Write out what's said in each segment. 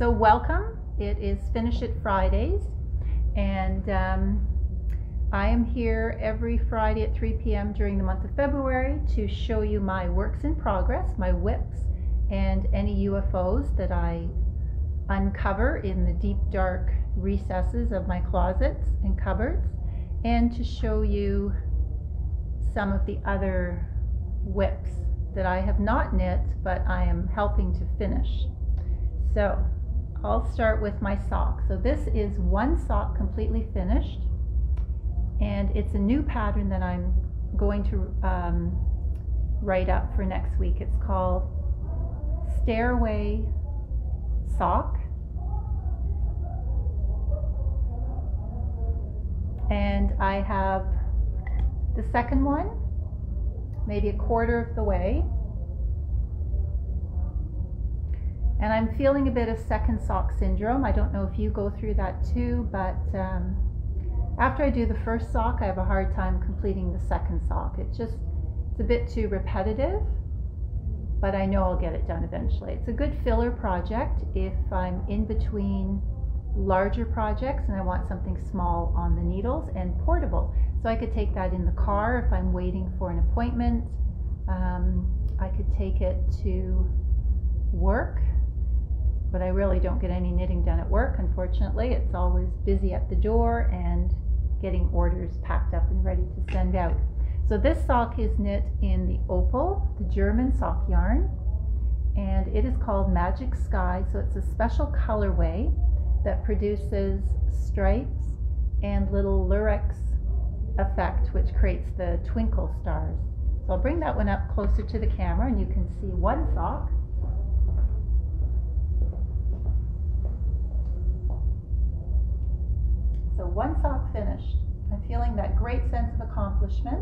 So welcome. It is Finish It Fridays, and um, I am here every Friday at 3 p.m. during the month of February to show you my works in progress, my WIPs, and any UFOs that I uncover in the deep dark recesses of my closets and cupboards, and to show you some of the other WIPs that I have not knit, but I am helping to finish. So I'll start with my sock. So this is one sock completely finished, and it's a new pattern that I'm going to um, write up for next week. It's called Stairway Sock. And I have the second one, maybe a quarter of the way. And I'm feeling a bit of second sock syndrome. I don't know if you go through that too, but um, after I do the first sock, I have a hard time completing the second sock. It just, it's a bit too repetitive, but I know I'll get it done eventually. It's a good filler project if I'm in between larger projects and I want something small on the needles and portable. So I could take that in the car if I'm waiting for an appointment. Um, I could take it to work, but I really don't get any knitting done at work, unfortunately. It's always busy at the door and getting orders packed up and ready to send out. So this sock is knit in the Opal, the German sock yarn, and it is called Magic Sky. So it's a special colorway that produces stripes and little lurex effect, which creates the twinkle stars. So I'll bring that one up closer to the camera and you can see one sock. So one sock finished. I'm feeling that great sense of accomplishment.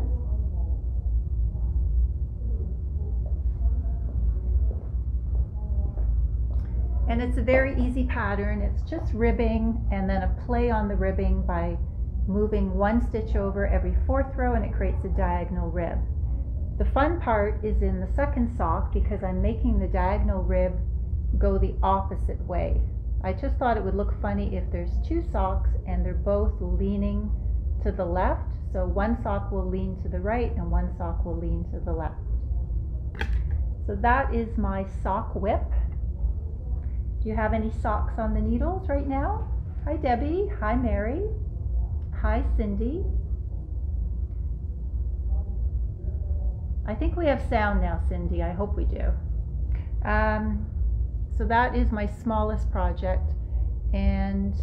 And it's a very easy pattern. It's just ribbing and then a play on the ribbing by moving one stitch over every fourth row and it creates a diagonal rib. The fun part is in the second sock because I'm making the diagonal rib go the opposite way. I just thought it would look funny if there's two socks and they're both leaning to the left. So one sock will lean to the right and one sock will lean to the left. So that is my sock WIP. Do you have any socks on the needles right now? Hi Debbie, hi Mary, hi Cindy. I think we have sound now, Cindy. I hope we do. Um, so that is my smallest project. And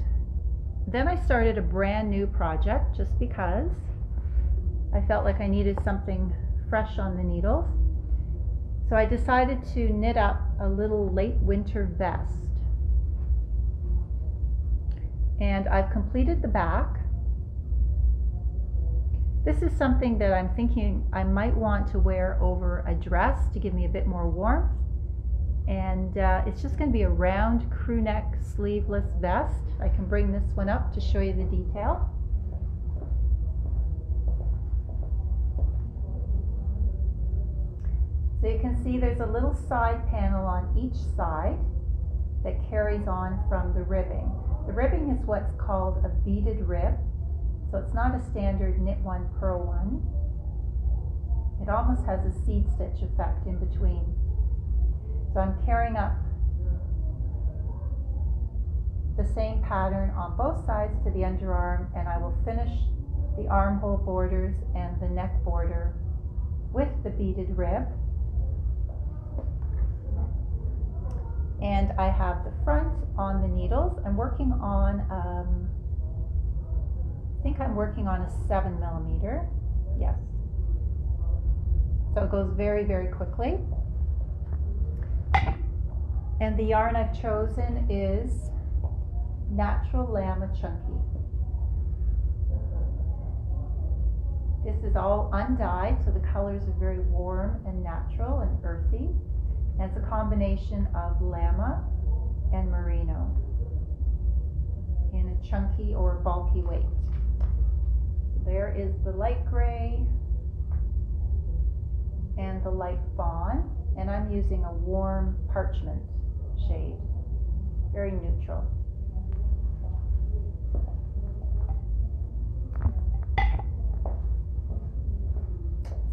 then I started a brand new project just because I felt like I needed something fresh on the needles. So I decided to knit up a little late winter vest and I've completed the back. This is something that I'm thinking I might want to wear over a dress to give me a bit more warmth. And uh, it's just going to be a round crew neck sleeveless vest. I can bring this one up to show you the detail. So you can see there's a little side panel on each side that carries on from the ribbing. The ribbing is what's called a beaded rib. So it's not a standard knit one, purl one. It almost has a seed stitch effect in between. So I'm carrying up the same pattern on both sides to the underarm and I will finish the armhole borders and the neck border with the beaded rib. and I have the front on the needles. I'm working on, um, I think I'm working on a seven millimeter, yes. So it goes very, very quickly. And the yarn I've chosen is Natural Llama Chunky. This is all undyed, so the colors are very warm and natural and earthy. And it's a combination of llama and merino in a chunky or bulky weight. So there is the light gray and the light fawn, and I'm using a warm parchment shade, very neutral.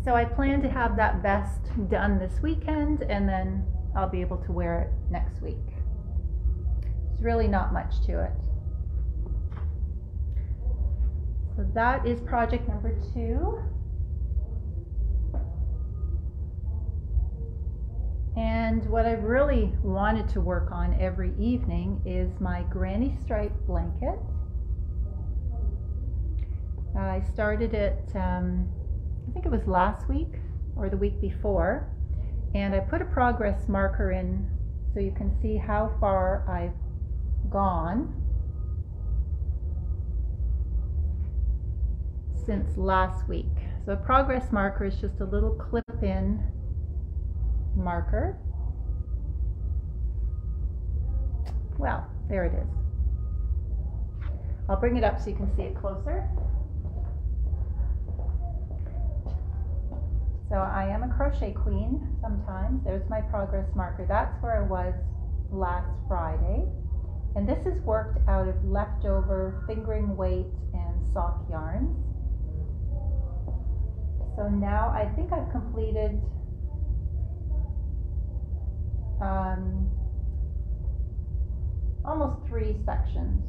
So I plan to have that vest done this weekend and then I'll be able to wear it next week. It's really not much to it. So that is project number two. And what I really wanted to work on every evening is my granny stripe blanket. I started it, um, I think it was last week or the week before, and I put a progress marker in so you can see how far I've gone since last week. So a progress marker is just a little clip in marker. Well, there it is. I'll bring it up so you can see it closer. So I am a crochet queen sometimes. There's my progress marker. That's where I was last Friday. And this is worked out of leftover fingering weight and sock yarns. So now I think I've completed um, almost three sections.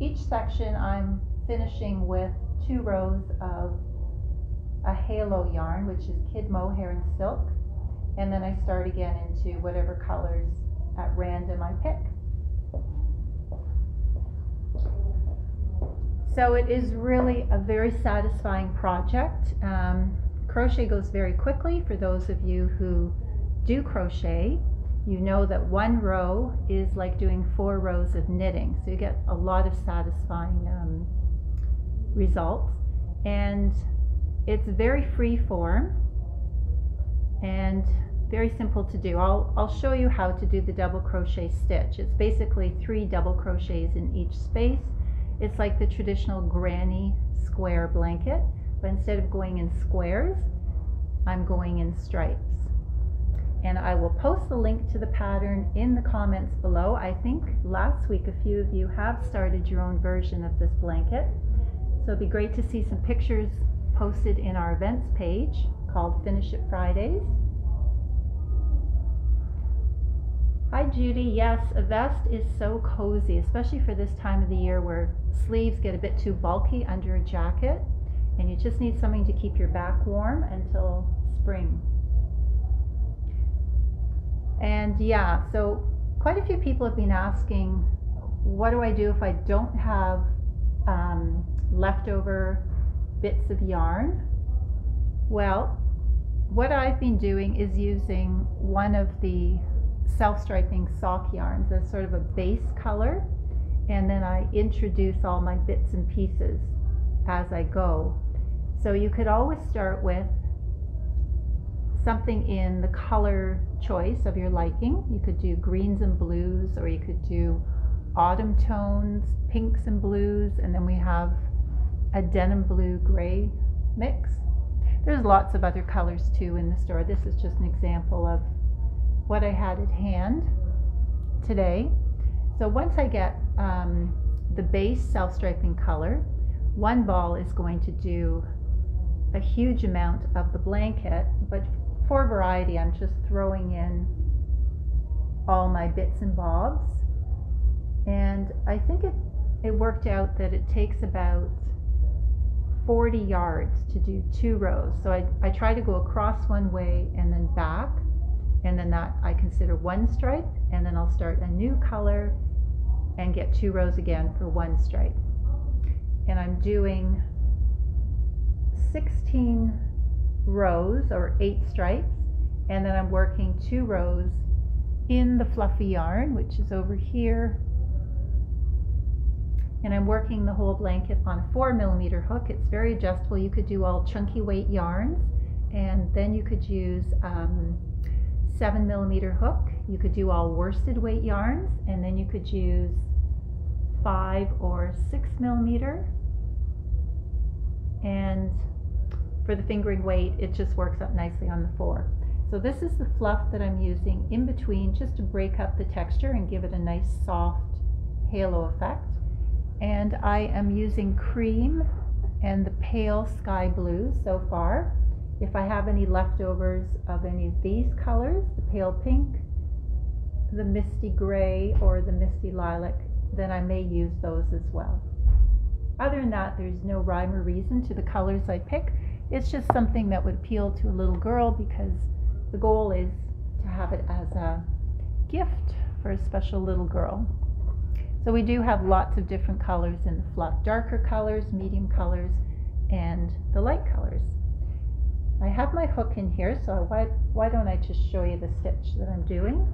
Each section I'm finishing with two rows of a halo yarn, which is kid mohair and silk, and then I start again into whatever colors at random I pick. So it is really a very satisfying project. Um, crochet goes very quickly for those of you who do crochet, you know that one row is like doing four rows of knitting. So you get a lot of satisfying um, results. And it's very free form and very simple to do. I'll, I'll show you how to do the double crochet stitch. It's basically three double crochets in each space. It's like the traditional granny square blanket, but instead of going in squares, I'm going in stripes and I will post the link to the pattern in the comments below. I think last week a few of you have started your own version of this blanket. So it'd be great to see some pictures posted in our events page called Finish It Fridays. Hi Judy, yes, a vest is so cozy, especially for this time of the year where sleeves get a bit too bulky under a jacket and you just need something to keep your back warm until spring. And yeah, so quite a few people have been asking, what do I do if I don't have um, leftover bits of yarn? Well, what I've been doing is using one of the self-striping sock yarns as sort of a base color and then I introduce all my bits and pieces as I go. So you could always start with something in the color choice of your liking. You could do greens and blues, or you could do autumn tones, pinks and blues, and then we have a denim blue gray mix. There's lots of other colors too in the store. This is just an example of what I had at hand today. So once I get um, the base self-striping color, one ball is going to do a huge amount of the blanket, but for variety, I'm just throwing in all my bits and bobs. And I think it, it worked out that it takes about 40 yards to do two rows. So I, I try to go across one way and then back. And then that I consider one stripe. And then I'll start a new color and get two rows again for one stripe. And I'm doing 16 rows or eight stripes and then I'm working two rows in the fluffy yarn which is over here. And I'm working the whole blanket on a four millimeter hook. It's very adjustable. You could do all chunky weight yarns and then you could use um, seven millimeter hook. You could do all worsted weight yarns and then you could use five or six millimeter. And for the fingering weight, it just works up nicely on the four. So this is the fluff that I'm using in between just to break up the texture and give it a nice soft halo effect. And I am using cream and the pale sky blue so far. If I have any leftovers of any of these colors, the pale pink, the misty gray, or the misty lilac, then I may use those as well. Other than that, there's no rhyme or reason to the colors I pick. It's just something that would appeal to a little girl because the goal is to have it as a gift for a special little girl. So we do have lots of different colors in the fluff, darker colors, medium colors, and the light colors. I have my hook in here, so why, why don't I just show you the stitch that I'm doing.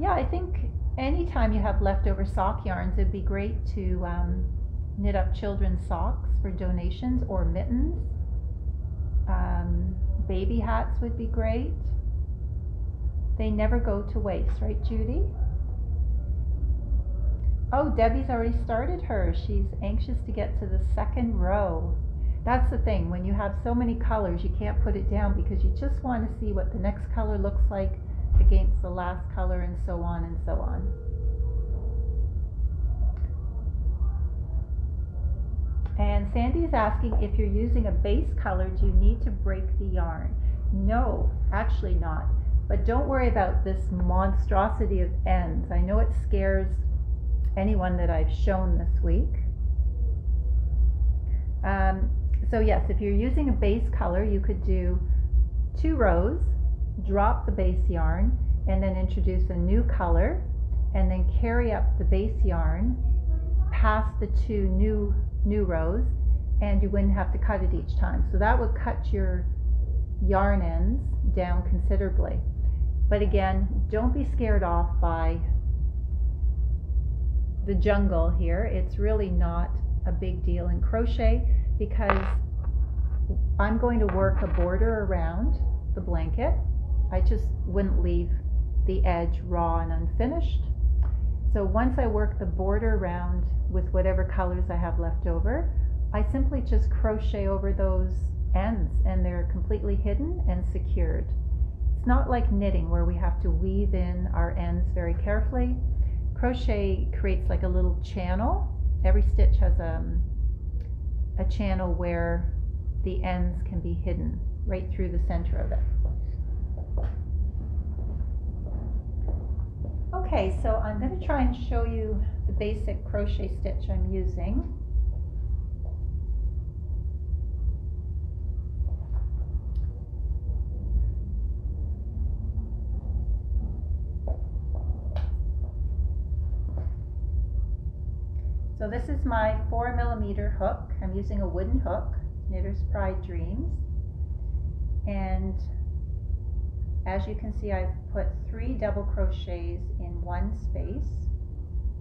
Yeah, I think anytime you have leftover sock yarns, it'd be great to um, knit up children's socks for donations or mittens. Um, baby hats would be great. They never go to waste, right, Judy? Oh, Debbie's already started her. She's anxious to get to the second row. That's the thing, when you have so many colors, you can't put it down because you just want to see what the next color looks like against the last color and so on and so on. And Sandy is asking if you're using a base color, do you need to break the yarn? No, actually not. But don't worry about this monstrosity of ends. I know it scares anyone that I've shown this week. Um, so yes, if you're using a base color, you could do two rows, drop the base yarn, and then introduce a new color, and then carry up the base yarn past the two new new rows, and you wouldn't have to cut it each time. So that would cut your yarn ends down considerably. But again, don't be scared off by the jungle here. It's really not a big deal in crochet because I'm going to work a border around the blanket. I just wouldn't leave the edge raw and unfinished. So once I work the border around with whatever colors I have left over, I simply just crochet over those ends and they're completely hidden and secured. It's not like knitting where we have to weave in our ends very carefully crochet creates like a little channel. Every stitch has a, um, a channel where the ends can be hidden right through the center of it. Okay, so I'm going to try and show you basic crochet stitch I'm using. So this is my four millimeter hook. I'm using a wooden hook, Knitter's Pride Dreams. And as you can see, I've put three double crochets in one space.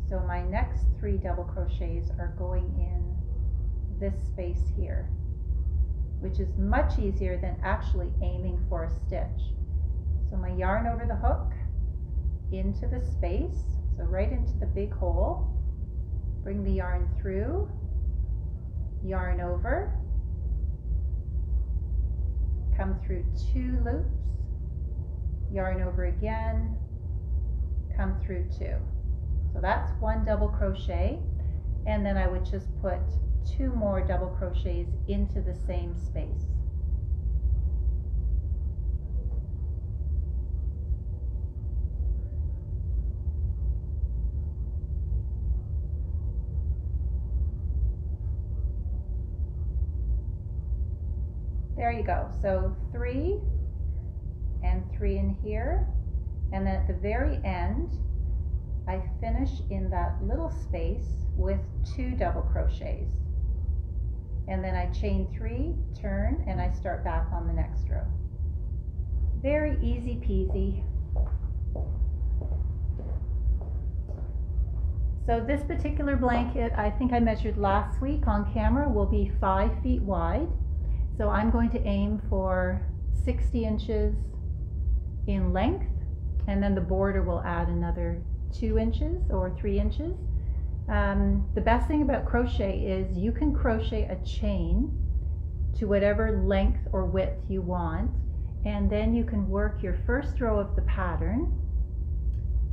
So my next three double crochets are going in this space here, which is much easier than actually aiming for a stitch. So my yarn over the hook, into the space, so right into the big hole, Bring the yarn through, yarn over, come through two loops, yarn over again, come through two. So that's one double crochet and then I would just put two more double crochets into the same space. There you go. So three and three in here. And then at the very end, I finish in that little space with two double crochets. And then I chain three, turn, and I start back on the next row. Very easy peasy. So this particular blanket, I think I measured last week on camera, will be five feet wide. So I'm going to aim for 60 inches in length and then the border will add another two inches or three inches. Um, the best thing about crochet is you can crochet a chain to whatever length or width you want. And then you can work your first row of the pattern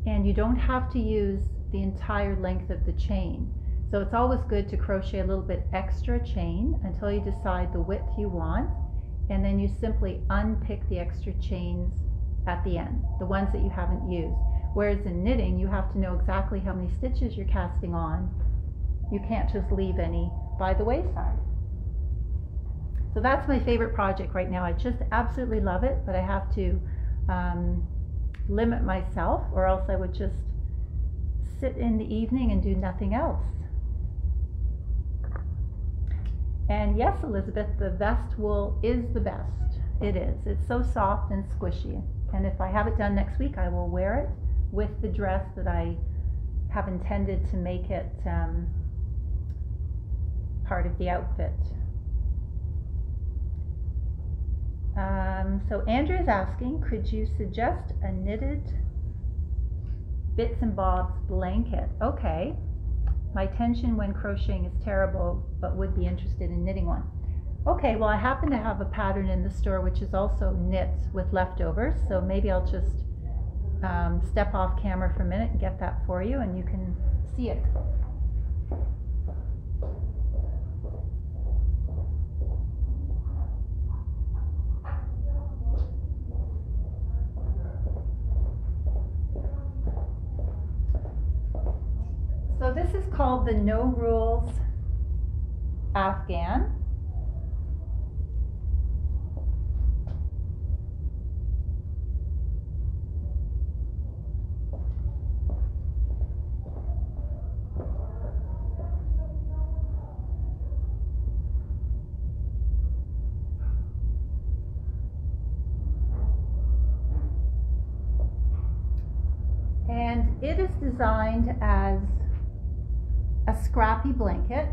and you don't have to use the entire length of the chain. So it's always good to crochet a little bit extra chain until you decide the width you want and then you simply unpick the extra chains at the end, the ones that you haven't used. Whereas in knitting, you have to know exactly how many stitches you're casting on. You can't just leave any by the wayside. So that's my favorite project right now. I just absolutely love it, but I have to um, limit myself or else I would just sit in the evening and do nothing else. And yes, Elizabeth, the vest wool is the best. It is. It's so soft and squishy. And if I have it done next week, I will wear it with the dress that I have intended to make it um, part of the outfit. Um, so Andrew is asking, could you suggest a knitted bits and bobs blanket? Okay. My tension when crocheting is terrible, but would be interested in knitting one. Okay, well I happen to have a pattern in the store which is also knit with leftovers, so maybe I'll just um, step off camera for a minute and get that for you and you can see it. So this is called the No Rules Afghan. And it is designed as a scrappy blanket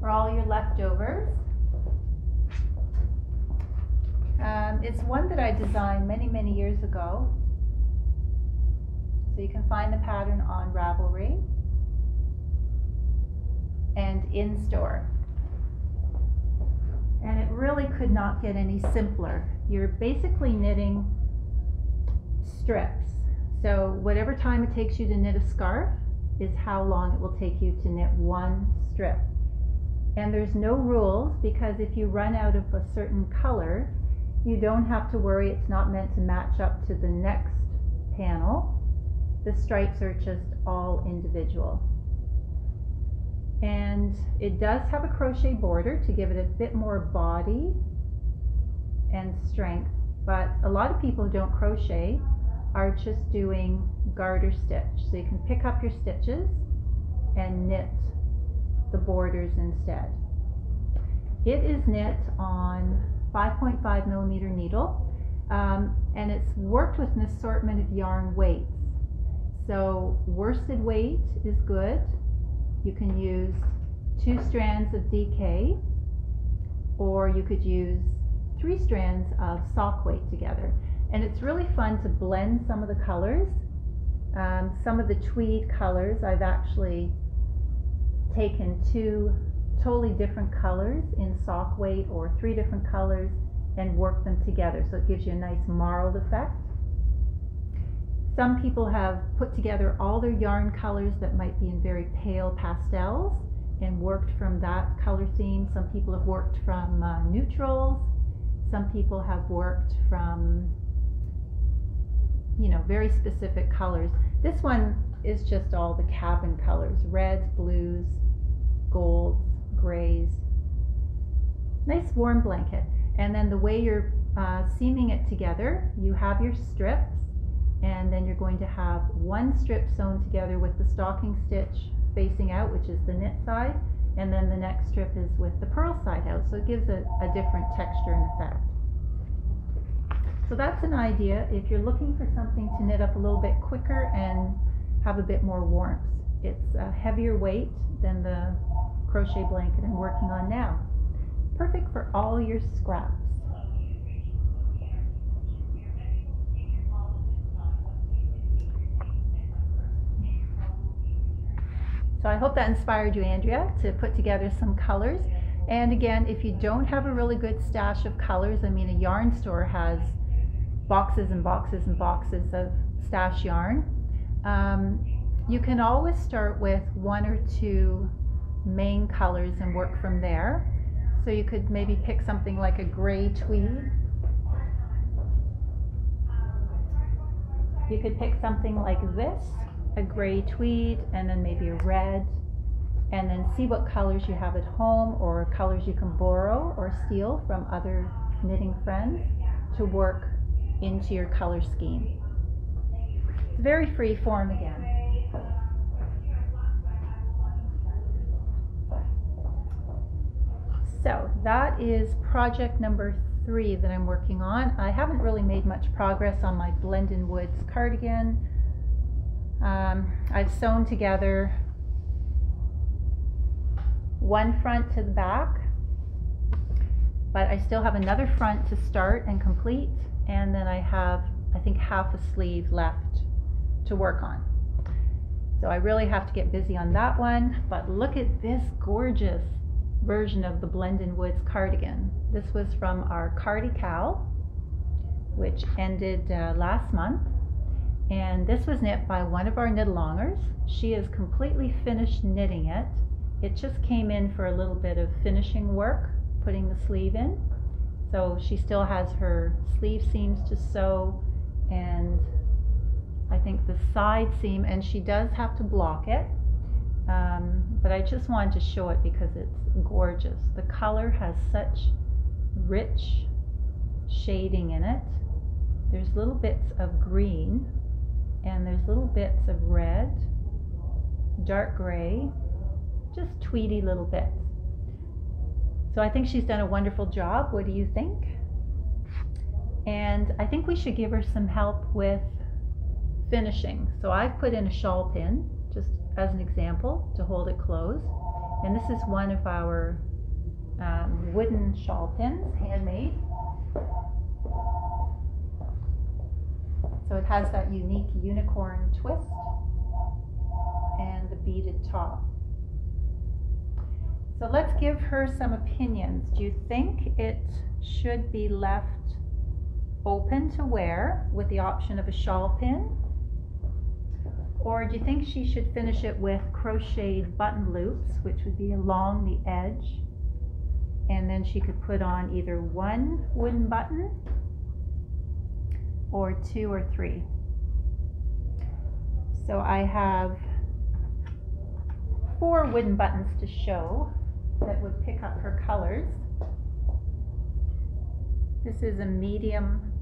for all your leftovers. Um, it's one that I designed many, many years ago. So you can find the pattern on Ravelry and in store. And it really could not get any simpler. You're basically knitting strips. So whatever time it takes you to knit a scarf, is how long it will take you to knit one strip. And there's no rules because if you run out of a certain color, you don't have to worry it's not meant to match up to the next panel. The stripes are just all individual. And it does have a crochet border to give it a bit more body and strength, but a lot of people don't crochet are just doing garter stitch. So you can pick up your stitches and knit the borders instead. It is knit on 5.5 millimeter needle um, and it's worked with an assortment of yarn weights. So worsted weight is good. You can use two strands of DK or you could use three strands of sock weight together. And it's really fun to blend some of the colors. Um, some of the tweed colors, I've actually taken two totally different colors in sock weight or three different colors and worked them together. So it gives you a nice marled effect. Some people have put together all their yarn colors that might be in very pale pastels and worked from that color theme. Some people have worked from uh, neutrals. Some people have worked from you know, very specific colors. This one is just all the cabin colors, reds, blues, golds, grays. Nice warm blanket. And then the way you're uh, seaming it together, you have your strips and then you're going to have one strip sewn together with the stocking stitch facing out, which is the knit side, and then the next strip is with the purl side out. So it gives a, a different texture and effect. So that's an idea if you're looking for something to knit up a little bit quicker and have a bit more warmth. It's a heavier weight than the crochet blanket I'm working on now. Perfect for all your scraps. So I hope that inspired you, Andrea, to put together some colors. And again, if you don't have a really good stash of colors, I mean, a yarn store has boxes and boxes and boxes of stash yarn. Um, you can always start with one or two main colors and work from there. So you could maybe pick something like a gray tweed. You could pick something like this, a gray tweed, and then maybe a red, and then see what colors you have at home or colors you can borrow or steal from other knitting friends to work into your color scheme. It's very free form again. So that is project number three that I'm working on. I haven't really made much progress on my Blendon Woods cardigan. Um, I've sewn together one front to the back, but I still have another front to start and complete, and then I have, I think, half a sleeve left to work on. So I really have to get busy on that one, but look at this gorgeous version of the Blendon Woods cardigan. This was from our Cardical, which ended uh, last month. And this was knit by one of our knit-alongers. She is completely finished knitting it. It just came in for a little bit of finishing work, putting the sleeve in. So she still has her sleeve seams to sew and I think the side seam, and she does have to block it. Um, but I just wanted to show it because it's gorgeous. The color has such rich shading in it. There's little bits of green and there's little bits of red, dark gray, just tweedy little bits. So I think she's done a wonderful job. What do you think? And I think we should give her some help with finishing. So I've put in a shawl pin, just as an example, to hold it closed. And this is one of our um, wooden shawl pins, handmade. So it has that unique unicorn twist and the beaded top. So let's give her some opinions. Do you think it should be left open to wear with the option of a shawl pin? Or do you think she should finish it with crocheted button loops, which would be along the edge? And then she could put on either one wooden button or two or three. So I have four wooden buttons to show that would pick up her colors. This is a medium,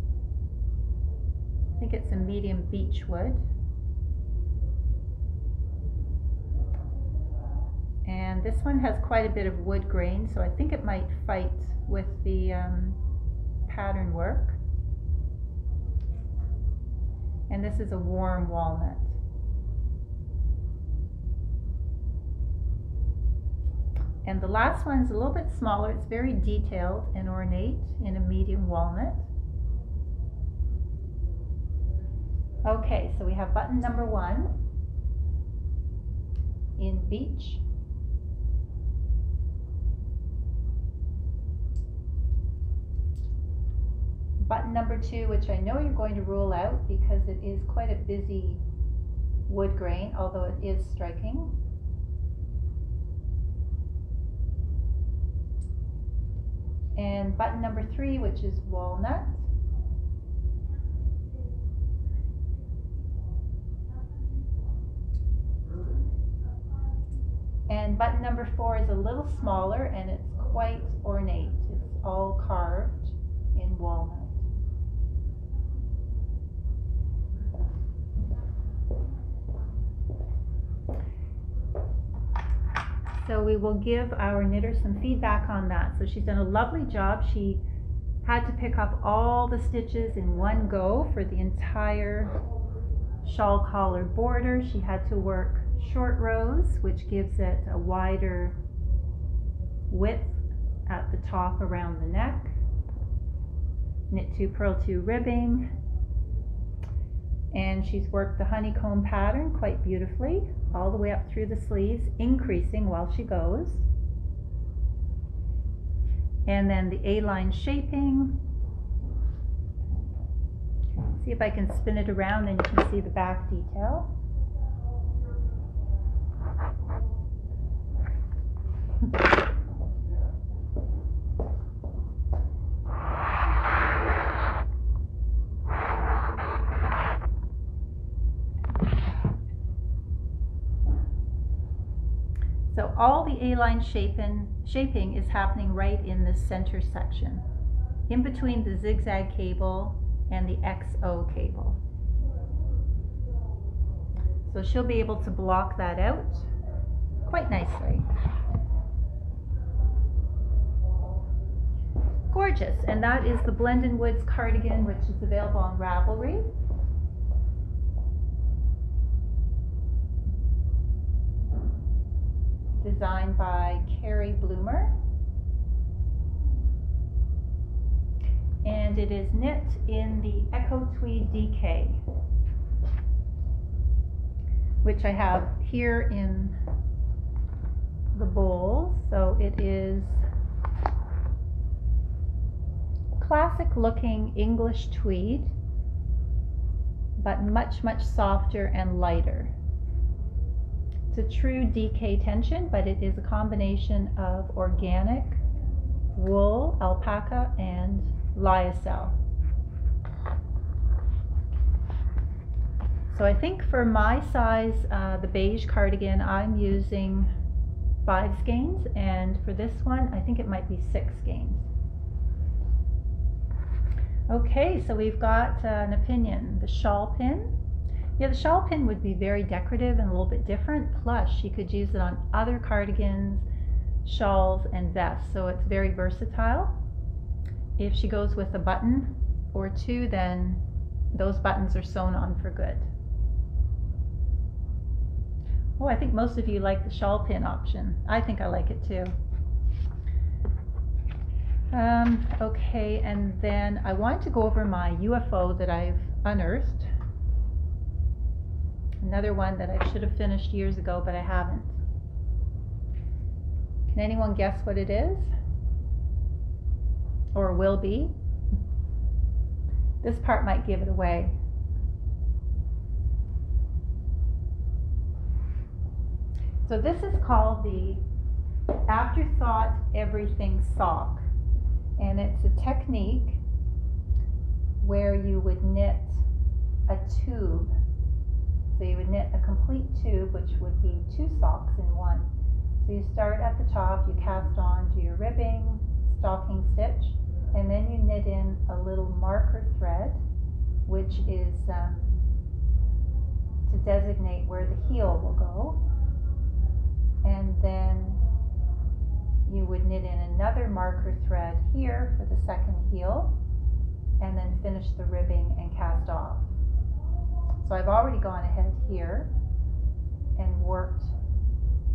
I think it's a medium beech wood. And this one has quite a bit of wood grain, so I think it might fight with the um, pattern work. And this is a warm walnut. And the last one is a little bit smaller. It's very detailed and ornate in a medium walnut. Okay, so we have button number one in beech. button number two, which I know you're going to rule out because it is quite a busy wood grain, although it is striking. And button number three, which is walnut. And button number four is a little smaller and it's quite ornate. It's all carved in walnut. So we will give our knitter some feedback on that. So she's done a lovely job. She had to pick up all the stitches in one go for the entire shawl collar border. She had to work short rows, which gives it a wider width at the top around the neck. Knit two, purl two ribbing, and she's worked the honeycomb pattern quite beautifully all the way up through the sleeves, increasing while she goes. And then the A-line shaping. See if I can spin it around and you can see the back detail. So all A-line shaping, shaping is happening right in the center section, in between the zigzag cable and the XO cable. So she'll be able to block that out quite nicely. Gorgeous, and that is the Blendon Woods cardigan which is available on Ravelry. Designed by Carrie Bloomer. And it is knit in the Echo Tweed DK which I have here in the bowl. So it is classic looking English tweed, but much, much softer and lighter. It's a true DK tension, but it is a combination of organic wool, alpaca, and lyocell. So I think for my size, uh, the beige cardigan, I'm using five skeins, and for this one, I think it might be six skeins. Okay, so we've got uh, an opinion. The shawl pin. Yeah, the shawl pin would be very decorative and a little bit different. Plus, she could use it on other cardigans, shawls, and vests. So it's very versatile. If she goes with a button or two, then those buttons are sewn on for good. Oh, I think most of you like the shawl pin option. I think I like it too. Um, okay, and then I want to go over my UFO that I've unearthed. Another one that I should have finished years ago, but I haven't. Can anyone guess what it is? Or will be? This part might give it away. So this is called the Afterthought Everything Sock. And it's a technique where you would knit a tube. So you would knit a complete tube, which would be two socks in one. So you start at the top, you cast on, do your ribbing, stocking stitch, and then you knit in a little marker thread, which is um, to designate where the heel will go and then you would knit in another marker thread here for the second heel and then finish the ribbing and cast off. So I've already gone ahead here and worked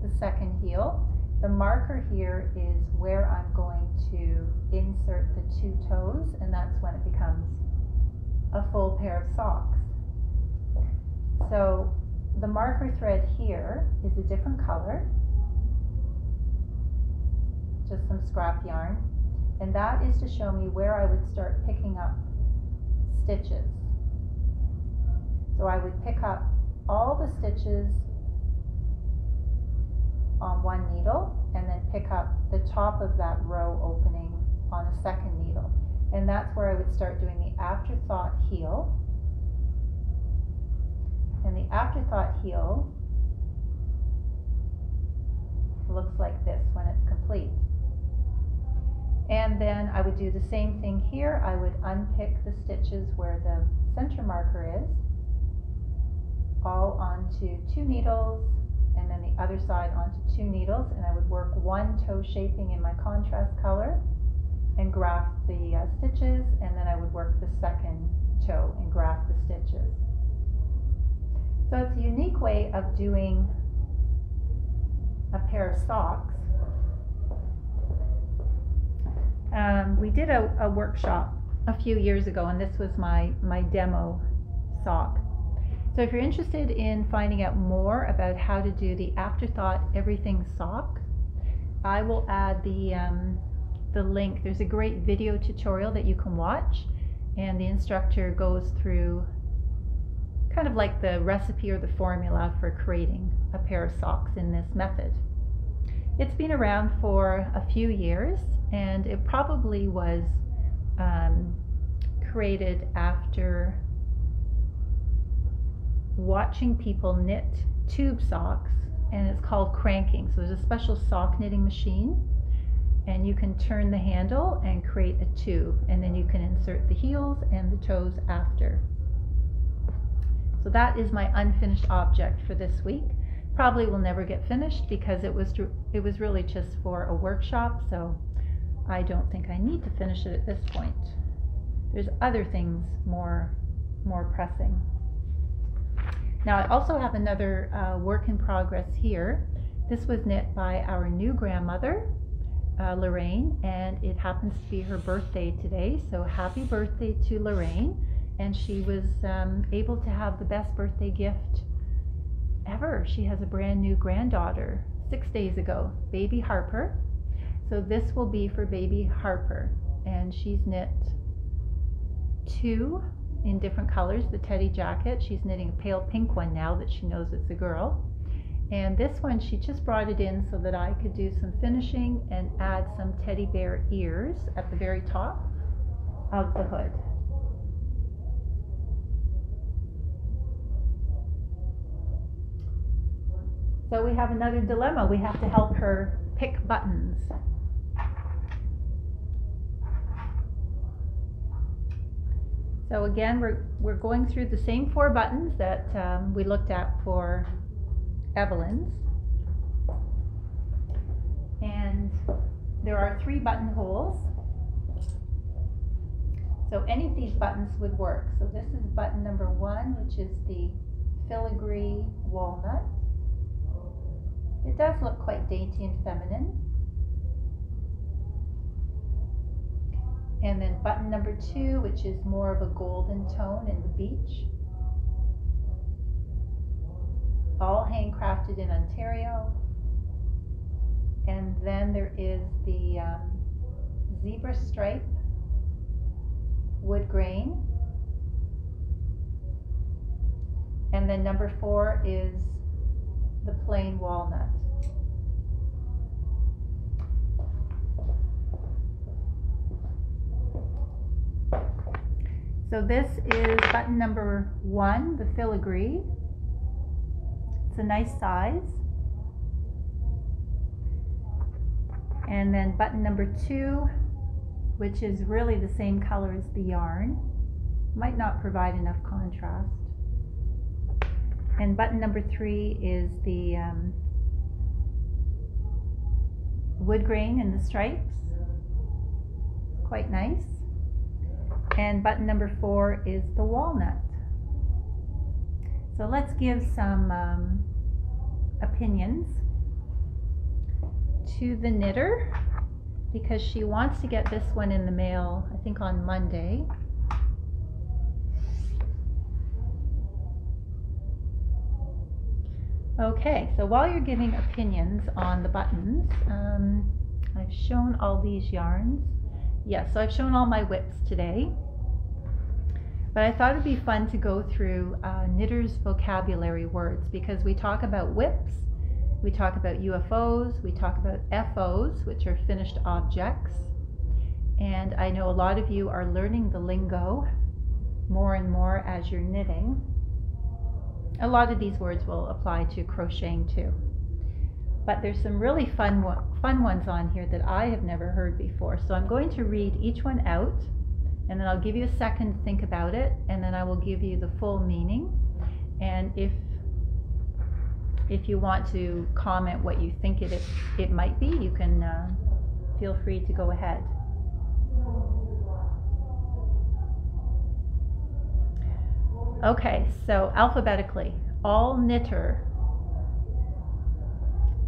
the second heel. The marker here is where I'm going to insert the two toes and that's when it becomes a full pair of socks. So the marker thread here is a different color, just some scrap yarn, and that is to show me where I would start picking up stitches. So I would pick up all the stitches on one needle and then pick up the top of that row opening on a second needle. And that's where I would start doing the afterthought heel and the afterthought heel looks like this when it's complete. And then I would do the same thing here. I would unpick the stitches where the center marker is, all onto two needles, and then the other side onto two needles, and I would work one toe shaping in my contrast color and graft the uh, stitches, and then I would work the second toe and graft the stitches. So it's a unique way of doing a pair of socks. Um, we did a, a workshop a few years ago, and this was my, my demo sock. So if you're interested in finding out more about how to do the Afterthought Everything sock, I will add the, um, the link. There's a great video tutorial that you can watch and the instructor goes through kind of like the recipe or the formula for creating a pair of socks in this method. It's been around for a few years and it probably was um, created after watching people knit tube socks and it's called cranking. So there's a special sock knitting machine and you can turn the handle and create a tube and then you can insert the heels and the toes after. So that is my unfinished object for this week. Probably will never get finished because it was it was really just for a workshop so I don't think I need to finish it at this point. There's other things more more pressing. Now I also have another uh, work in progress here. This was knit by our new grandmother, uh, Lorraine, and it happens to be her birthday today. So happy birthday to Lorraine. And she was um, able to have the best birthday gift ever. She has a brand new granddaughter six days ago, baby Harper. So this will be for baby Harper. And she's knit two in different colors, the teddy jacket. She's knitting a pale pink one now that she knows it's a girl. And this one, she just brought it in so that I could do some finishing and add some teddy bear ears at the very top of the hood. So we have another dilemma. We have to help her pick buttons. So again, we're, we're going through the same four buttons that um, we looked at for Evelyn's. And there are three buttonholes. So any of these buttons would work. So this is button number one, which is the filigree walnut. It does look quite dainty and feminine. And then button number two, which is more of a golden tone in the beech. All handcrafted in Ontario. And then there is the um, zebra stripe wood grain. And then number four is the plain walnut. So this is button number one, the filigree. It's a nice size. And then button number two, which is really the same color as the yarn, might not provide enough contrast. And button number three is the um, wood grain and the stripes. Quite nice. And button number four is the walnut. So let's give some um, opinions to the knitter because she wants to get this one in the mail, I think on Monday. Okay, so while you're giving opinions on the buttons, um, I've shown all these yarns. Yes, so I've shown all my WIPs today. But I thought it'd be fun to go through uh, knitter's vocabulary words because we talk about WIPs, we talk about UFOs, we talk about FOs, which are finished objects. And I know a lot of you are learning the lingo more and more as you're knitting. A lot of these words will apply to crocheting too. But there's some really fun, fun ones on here that I have never heard before. So I'm going to read each one out and then I'll give you a second to think about it, and then I will give you the full meaning. And if if you want to comment what you think it it might be, you can uh, feel free to go ahead. Okay, so alphabetically, all knitter.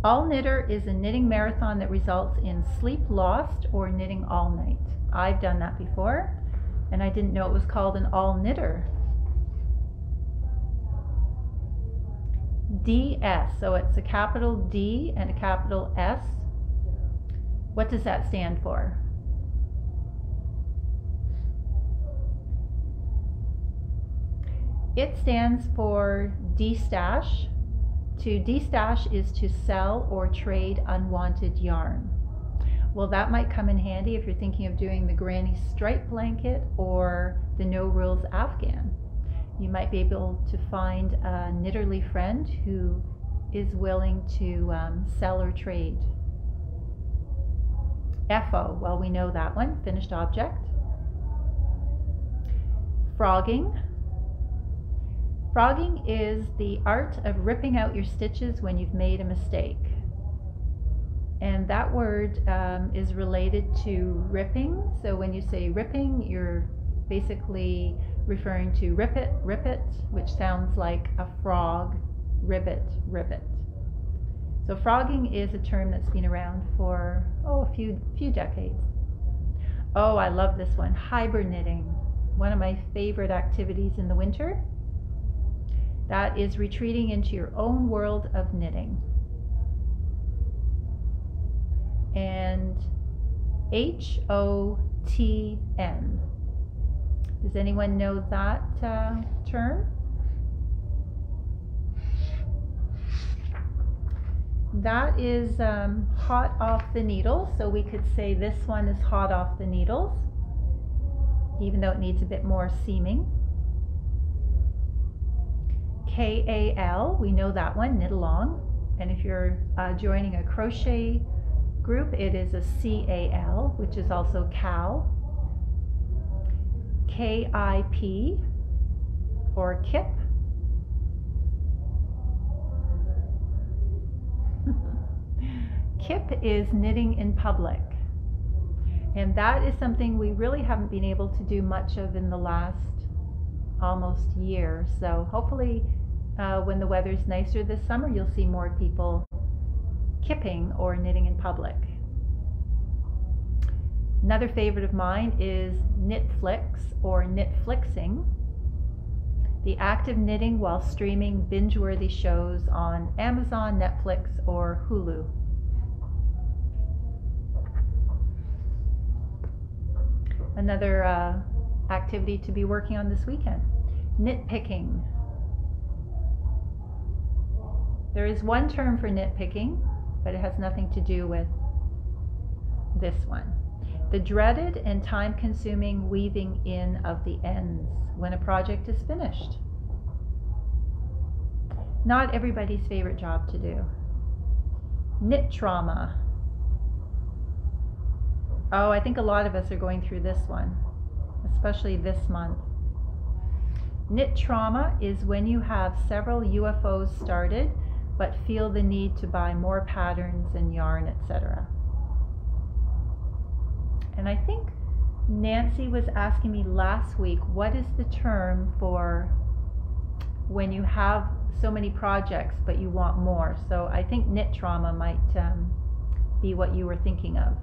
All knitter is a knitting marathon that results in sleep lost or knitting all night. I've done that before and I didn't know it was called an all knitter. DS, so it's a capital D and a capital S. What does that stand for? It stands for destash. To destash is to sell or trade unwanted yarn. Well, that might come in handy if you're thinking of doing the granny stripe blanket or the no rules afghan. You might be able to find a knitterly friend who is willing to um, sell or trade. FO, well, we know that one, finished object. Frogging. Frogging is the art of ripping out your stitches when you've made a mistake. And that word um, is related to ripping. So when you say ripping, you're basically referring to rip it, rip it, which sounds like a frog, ribbit, ribbit. So frogging is a term that's been around for oh a few few decades. Oh, I love this one, hibernating. One of my favorite activities in the winter. That is retreating into your own world of knitting. And H O T N. Does anyone know that uh, term? That is um, hot off the needle, so we could say this one is hot off the needles, even though it needs a bit more seaming. K-A-L, we know that one, knit along. And if you're uh, joining a crochet group, it is a C-A-L, which is also cal. K-I-P, or kip. KIP is knitting in public. And that is something we really haven't been able to do much of in the last almost year. So hopefully uh, when the weather's nicer this summer, you'll see more people kipping or knitting in public. Another favorite of mine is Knitflix or Knitflixing. The act of knitting while streaming binge-worthy shows on Amazon, Netflix, or Hulu. Another uh, activity to be working on this weekend. Nitpicking. There is one term for nitpicking, but it has nothing to do with this one. The dreaded and time consuming weaving in of the ends when a project is finished. Not everybody's favorite job to do. Knit trauma. Oh, I think a lot of us are going through this one, especially this month. Knit trauma is when you have several UFOs started but feel the need to buy more patterns and yarn, etc. And I think Nancy was asking me last week, what is the term for when you have so many projects but you want more? So I think knit trauma might um, be what you were thinking of.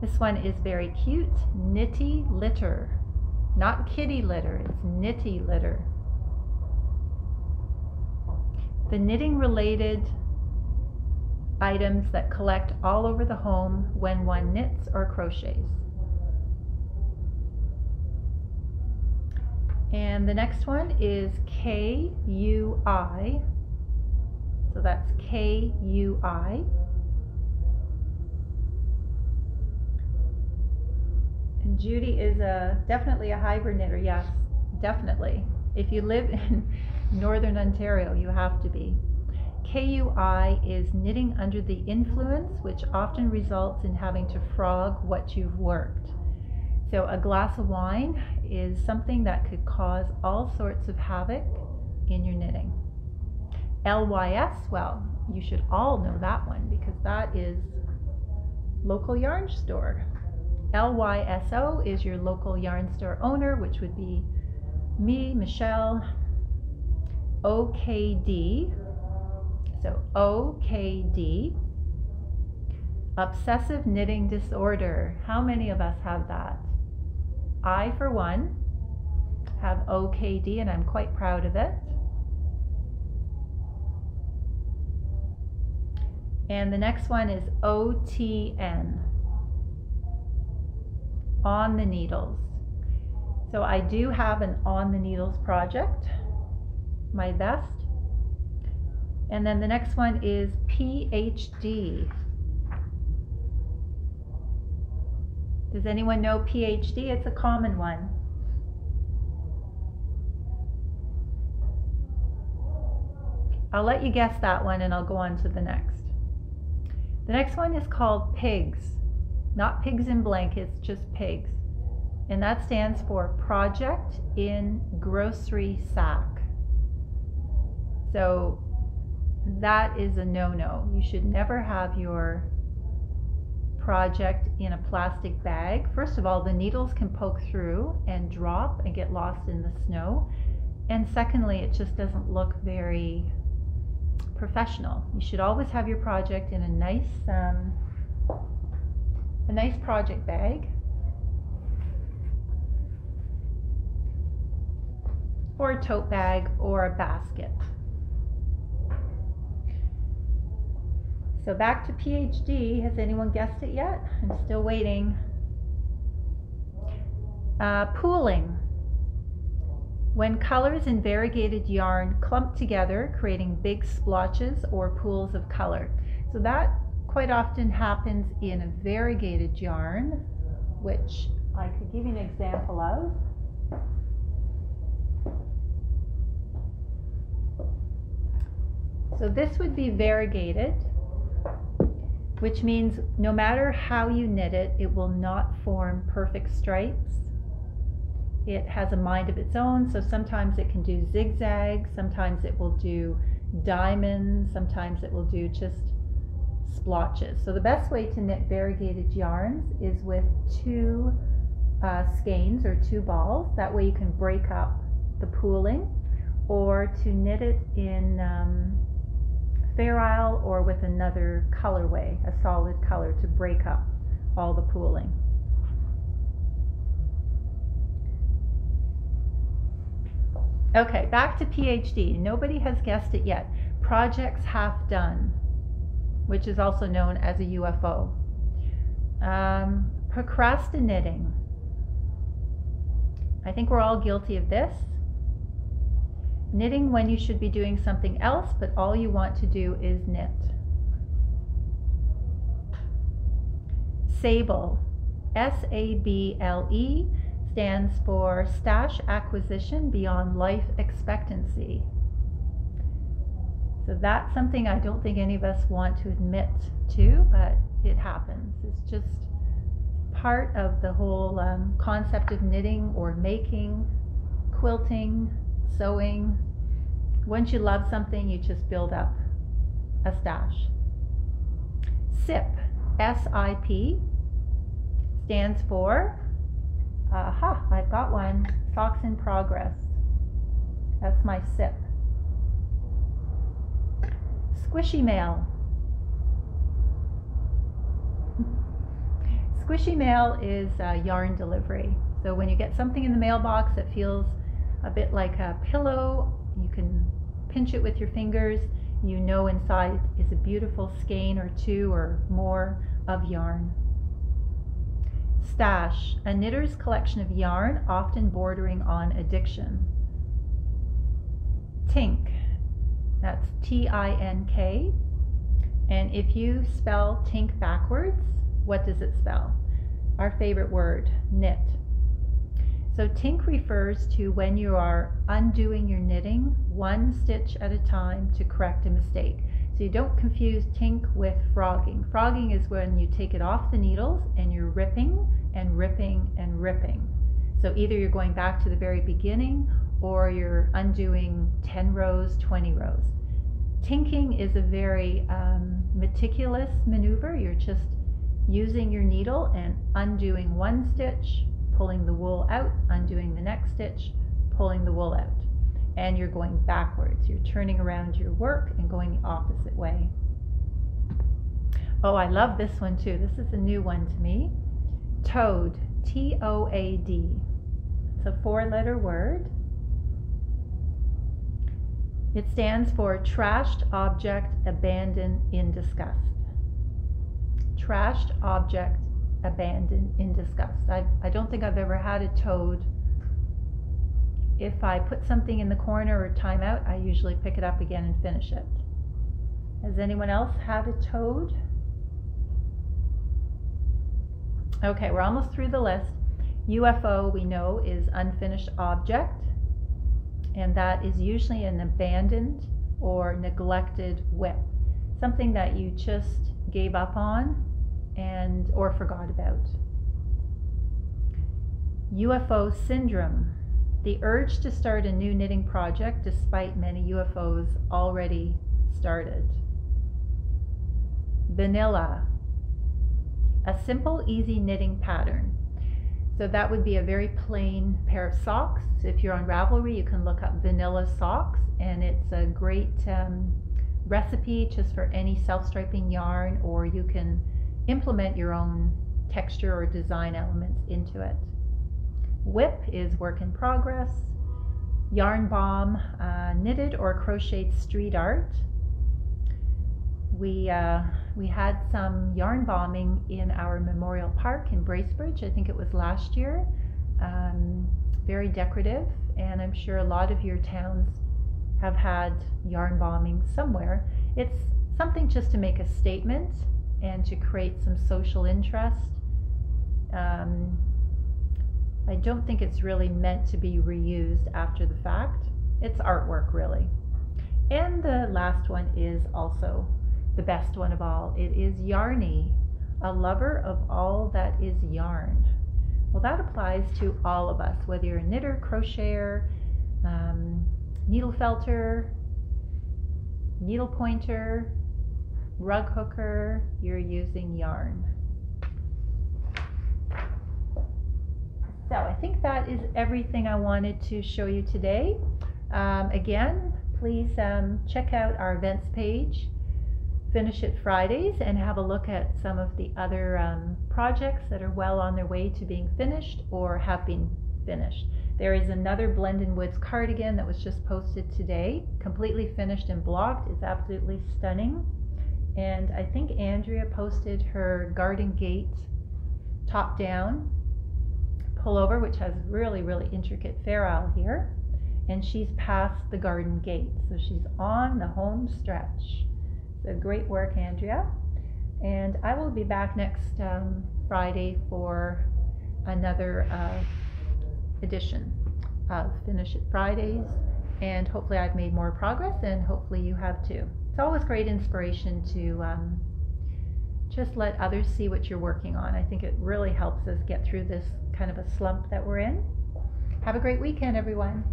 This one is very cute, Knitty Litter. Not kitty litter, it's knitty litter the knitting related items that collect all over the home when one knits or crochets. And the next one is K-U-I. So that's K-U-I. And Judy is a definitely a hybrid knitter, yes, definitely. If you live in Northern Ontario, you have to be. KUI is knitting under the influence, which often results in having to frog what you've worked. So, a glass of wine is something that could cause all sorts of havoc in your knitting. LYS, well, you should all know that one because that is local yarn store. LYSO is your local yarn store owner, which would be me, Michelle, OKD. So OKD. Obsessive knitting disorder. How many of us have that? I, for one, have OKD and I'm quite proud of it. And the next one is OTN. On the needles. So I do have an on the needles project, my best. And then the next one is PhD. Does anyone know PhD? It's a common one. I'll let you guess that one and I'll go on to the next. The next one is called PIGS. Not pigs in blankets, just pigs. And that stands for Project in Grocery Sack. So that is a no-no. You should never have your project in a plastic bag. First of all, the needles can poke through and drop and get lost in the snow. And secondly, it just doesn't look very professional. You should always have your project in a nice, um, a nice project bag. Or a tote bag or a basket. So back to PhD. Has anyone guessed it yet? I'm still waiting. Uh, pooling. When colors in variegated yarn clump together, creating big splotches or pools of color. So that quite often happens in a variegated yarn, which I could give you an example of. So this would be variegated which means no matter how you knit it, it will not form perfect stripes. It has a mind of its own, so sometimes it can do zigzags, sometimes it will do diamonds, sometimes it will do just splotches. So the best way to knit variegated yarns is with two uh, skeins or two balls. That way you can break up the pooling or to knit it in um, Fair Isle or with another colorway, a solid color to break up all the pooling. Okay, back to PhD. Nobody has guessed it yet. Projects half done, which is also known as a UFO. Um, procrastinating. I think we're all guilty of this knitting when you should be doing something else, but all you want to do is knit. Sable, S-A-B-L-E, stands for Stash Acquisition Beyond Life Expectancy. So that's something I don't think any of us want to admit to, but it happens. It's just part of the whole um, concept of knitting or making, quilting, sewing. Once you love something, you just build up a stash. SIP, S-I-P, stands for, aha, I've got one, Socks in Progress. That's my SIP. Squishy mail. Squishy mail is uh, yarn delivery. So when you get something in the mailbox that feels a bit like a pillow. You can pinch it with your fingers. You know inside is a beautiful skein or two or more of yarn. Stash, a knitter's collection of yarn, often bordering on addiction. Tink, that's T-I-N-K. And if you spell tink backwards, what does it spell? Our favorite word, knit. So tink refers to when you are undoing your knitting one stitch at a time to correct a mistake. So you don't confuse tink with frogging. Frogging is when you take it off the needles and you're ripping and ripping and ripping. So either you're going back to the very beginning or you're undoing 10 rows, 20 rows. Tinking is a very um, meticulous maneuver. You're just using your needle and undoing one stitch, pulling the wool out, undoing the next stitch, pulling the wool out. And you're going backwards. You're turning around your work and going the opposite way. Oh, I love this one too. This is a new one to me. Toad, T-O-A-D. It's a four-letter word. It stands for trashed object abandoned in disgust. Trashed object abandoned in disgust. I, I don't think I've ever had a toad if I put something in the corner or time out, I usually pick it up again and finish it. Has anyone else had a toad? Okay, we're almost through the list. UFO, we know, is unfinished object, and that is usually an abandoned or neglected WIP, something that you just gave up on and or forgot about. UFO syndrome, the urge to start a new knitting project despite many UFOs already started. Vanilla, a simple, easy knitting pattern. So that would be a very plain pair of socks. If you're on Ravelry, you can look up vanilla socks, and it's a great um, recipe just for any self-striping yarn, or you can implement your own texture or design elements into it. WIP is work in progress. Yarn Bomb, uh, knitted or crocheted street art. We, uh, we had some yarn bombing in our Memorial Park in Bracebridge, I think it was last year. Um, very decorative, and I'm sure a lot of your towns have had yarn bombing somewhere. It's something just to make a statement and to create some social interest. Um, I don't think it's really meant to be reused after the fact. It's artwork, really. And the last one is also the best one of all. It is Yarny, a lover of all that is yarn. Well, that applies to all of us, whether you're a knitter, crocheter, um, needle felter, needle pointer, rug hooker, you're using yarn. So I think that is everything I wanted to show you today. Um, again, please um, check out our events page, Finish It Fridays, and have a look at some of the other um, projects that are well on their way to being finished or have been finished. There is another Blend in Woods cardigan that was just posted today, completely finished and blocked. It's absolutely stunning. And I think Andrea posted her garden gate top down pullover, which has really, really intricate Fair Isle here. And she's past the garden gate. So she's on the home stretch. So great work, Andrea. And I will be back next um, Friday for another uh, edition of Finish It Fridays. And hopefully I've made more progress and hopefully you have too. It's always great inspiration to um, just let others see what you're working on. I think it really helps us get through this kind of a slump that we're in. Have a great weekend, everyone.